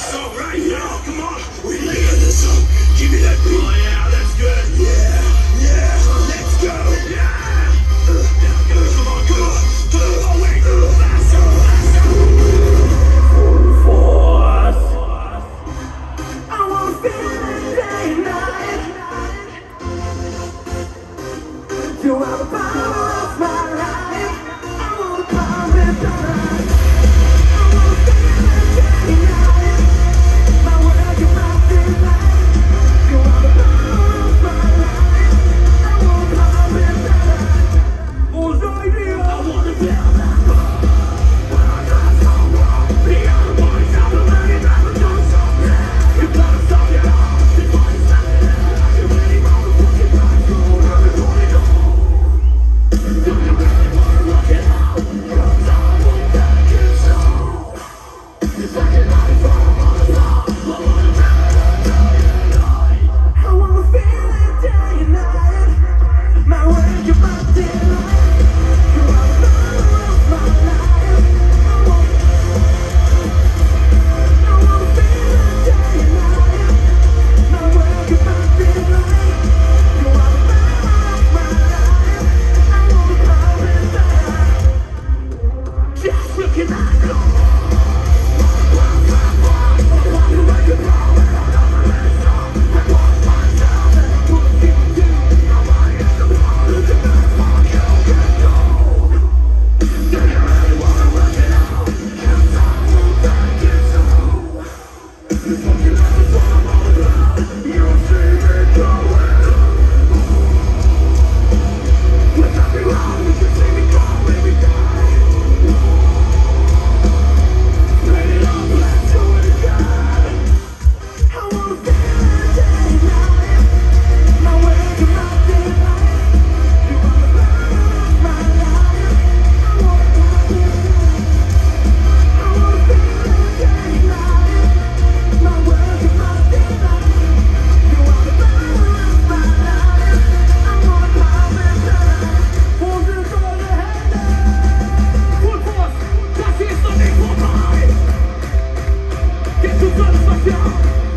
this right now. Come on. We need to get this. Give me that beat. Oh, yeah, that's good. Yeah, yeah. Let's go. Yeah. Uh, come on, come on. Uh, oh, wait. Faster, faster. Force. I want to feel it day night. You have a fucking life. Controle social.